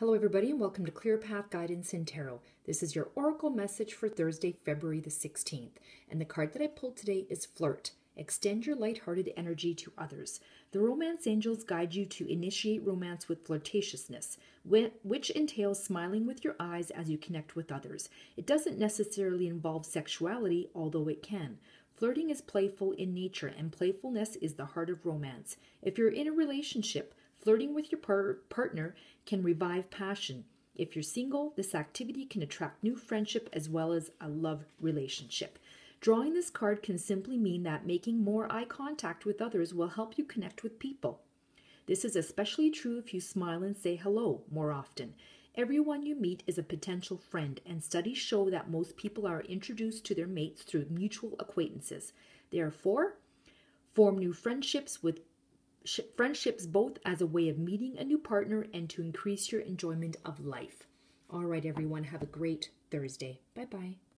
Hello, everybody, and welcome to Clear Path Guidance and Tarot. This is your oracle message for Thursday, February the 16th. And the card that I pulled today is Flirt. Extend your lighthearted energy to others. The romance angels guide you to initiate romance with flirtatiousness, which entails smiling with your eyes as you connect with others. It doesn't necessarily involve sexuality, although it can. Flirting is playful in nature, and playfulness is the heart of romance. If you're in a relationship, Flirting with your par- partner can revive passion. If you're single, this activity can attract new friendship as well as a love relationship. Drawing this card can simply mean that making more eye contact with others will help you connect with people. This is especially true if you smile and say hello more often. Everyone you meet is a potential friend, and studies show that most people are introduced to their mates through mutual acquaintances. Therefore, form new friendships with friendships both as a way of meeting a new partner and to increase your enjoyment of life. All right, everyone, have a great Thursday. Bye bye.